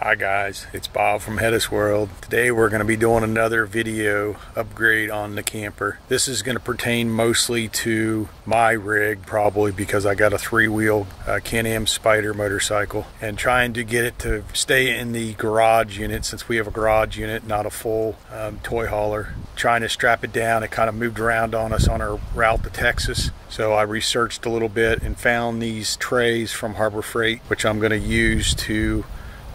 Hi guys, it's Bob from HetteshWorld. Today we're going to be doing another video upgrade on the camper. This is going to pertain mostly to my rig probably because I got a three-wheel uh, Can-Am Spyder motorcycle and trying to get it to stay in the garage unit since we have a garage unit, not a full um, toy hauler. Trying to strap it down, it kind of moved around on us on our route to Texas. So I researched a little bit and found these trays from Harbor Freight, which I'm going to use to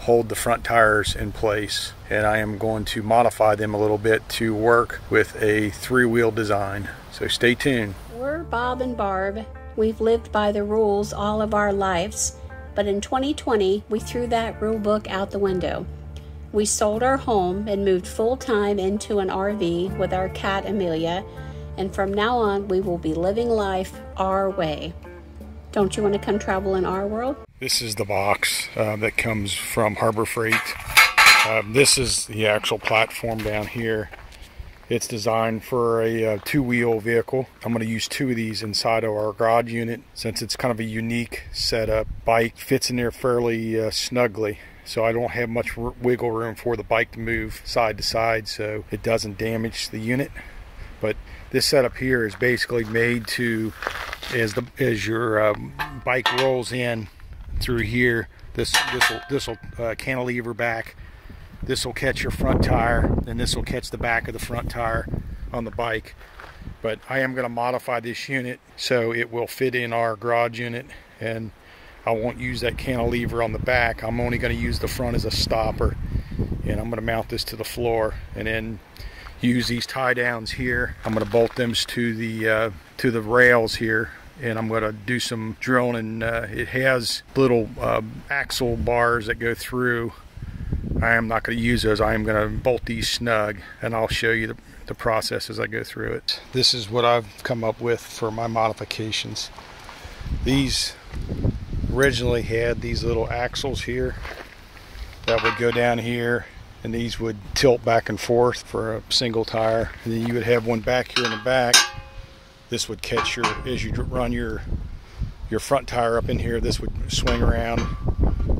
hold the front tires in place and I am going to modify them a little bit to work with a three-wheel design. So stay tuned. We're Bob and Barb. We've lived by the rules all of our lives, but in 2020 we threw that rule book out the window. We sold our home and moved full-time into an RV with our cat Amelia, and from now on we will be living life our way. Don't you want to come travel in our world? This is the box uh, that comes from Harbor Freight. Uh, this is the actual platform down here. It's designed for a uh, two-wheel vehicle. I'm going to use two of these inside of our garage unit since it's kind of a unique setup. Bike fits in there fairly uh, snugly so I don't have much wiggle room for the bike to move side to side so it doesn't damage the unit. But this setup here is basically made to, as the as your um, bike rolls in, through here. This this will this will uh, cantilever back. This will catch your front tire, and this will catch the back of the front tire on the bike. But I am going to modify this unit so it will fit in our garage unit, and I won't use that cantilever on the back. I'm only going to use the front as a stopper, and I'm going to mount this to the floor, and then use these tie downs here. I'm going to bolt them to the uh, to the rails here and I'm going to do some drilling uh, it has little uh, axle bars that go through. I am not going to use those. I am going to bolt these snug and I'll show you the, the process as I go through it. This is what I've come up with for my modifications. These originally had these little axles here that would go down here and these would tilt back and forth for a single tire. And then you would have one back here in the back this would catch your as you run your your front tire up in here this would swing around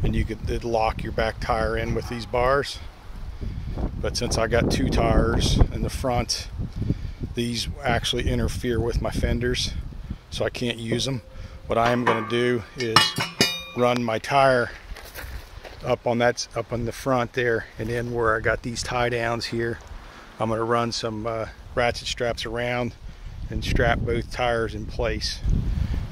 and you could lock your back tire in with these bars. But since I got two tires in the front these actually interfere with my fenders so I can't use them. What I am going to do is run my tire up on that up on the front there and then where I got these tie downs here. I'm going to run some uh, ratchet straps around and strap both tires in place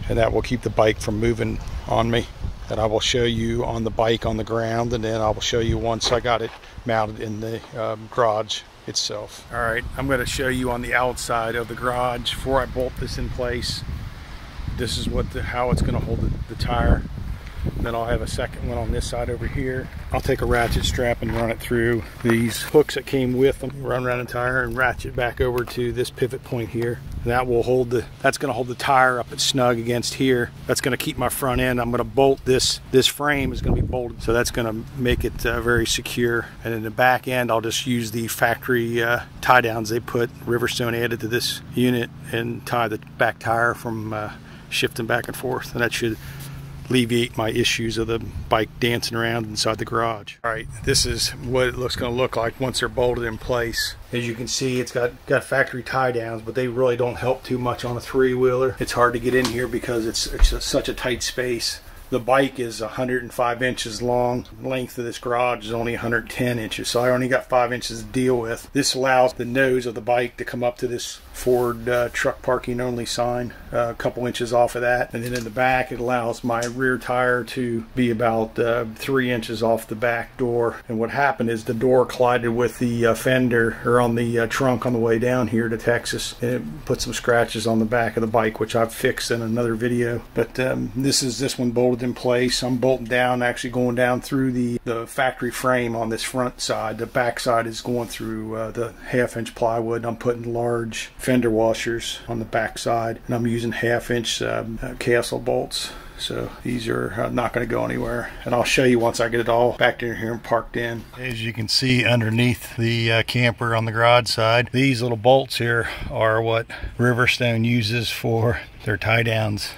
and that will keep the bike from moving on me and I will show you on the bike on the ground and then I will show you once I got it mounted in the um, garage itself. All right, I'm going to show you on the outside of the garage before I bolt this in place. This is what the, how it's going to hold the, the tire. Then I'll have a second one on this side over here. I'll take a ratchet strap and run it through these hooks that came with them, run around the tire and ratchet back over to this pivot point here. That will hold the, that's gonna hold the tire up at snug against here. That's gonna keep my front end. I'm gonna bolt this, this frame is gonna be bolted. So that's gonna make it uh, very secure. And in the back end, I'll just use the factory uh, tie downs they put, Riverstone added to this unit and tie the back tire from uh, shifting back and forth. And that should alleviate my issues of the bike dancing around inside the garage. All right, this is what it looks going to look like once they're bolted in place. As you can see, it's got, got factory tie downs, but they really don't help too much on a three wheeler. It's hard to get in here because it's, it's a, such a tight space. The bike is 105 inches long. Length of this garage is only 110 inches, so I only got five inches to deal with. This allows the nose of the bike to come up to this Ford uh, truck parking only sign, uh, a couple inches off of that. And then in the back, it allows my rear tire to be about uh, three inches off the back door. And what happened is the door collided with the uh, fender or on the uh, trunk on the way down here to Texas. And it put some scratches on the back of the bike, which I've fixed in another video. But um, this is this one bolted in place. I'm bolting down, actually going down through the, the factory frame on this front side. The back side is going through uh, the half inch plywood. I'm putting large fender washers on the back side, and I'm using half inch um, uh, castle bolts. So these are uh, not going to go anywhere. And I'll show you once I get it all back in here and parked in. As you can see underneath the uh, camper on the garage side, these little bolts here are what Riverstone uses for their tie downs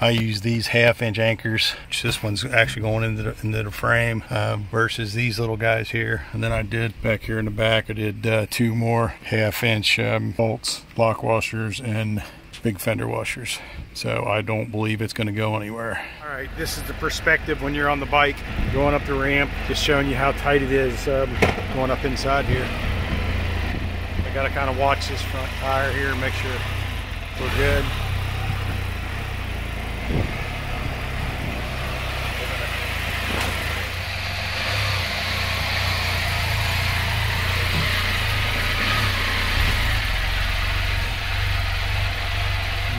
I use these half inch anchors. This one's actually going into the, into the frame uh, versus these little guys here. And then I did back here in the back, I did uh, two more half inch um, bolts, lock washers, and big fender washers. So I don't believe it's going to go anywhere. All right, this is the perspective when you're on the bike going up the ramp, just showing you how tight it is um, going up inside here. I got to kind of watch this front tire here and make sure we're good.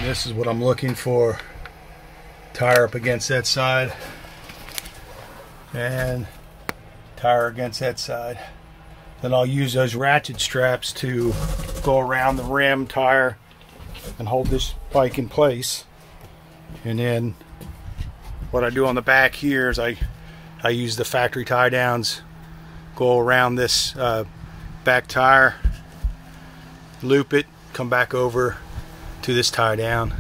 This is what I'm looking for. Tire up against that side and tire against that side. Then I'll use those ratchet straps to go around the rim tire and hold this bike in place. And then what I do on the back here is I, I use the factory tie downs, go around this uh, back tire, loop it, come back over to this tie down,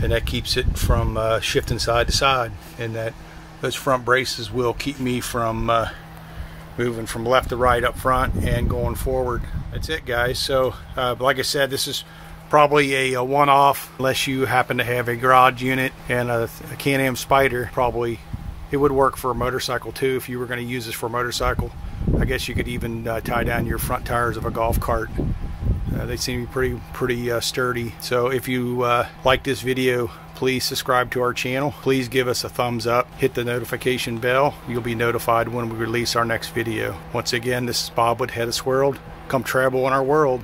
and that keeps it from uh, shifting side to side. And that those front braces will keep me from uh, moving from left to right up front and going forward. That's it, guys. So, uh, like I said, this is probably a, a one-off unless you happen to have a garage unit and a, a Can-Am Spyder probably it would work for a motorcycle too if you were going to use this for a motorcycle I guess you could even uh, tie down your front tires of a golf cart uh, they seem to be pretty pretty uh, sturdy. So if you uh, like this video please subscribe to our channel. Please give us a thumbs up. Hit the notification bell. You'll be notified when we release our next video. Once again this is Bob with HetteshWorld. Come travel in our world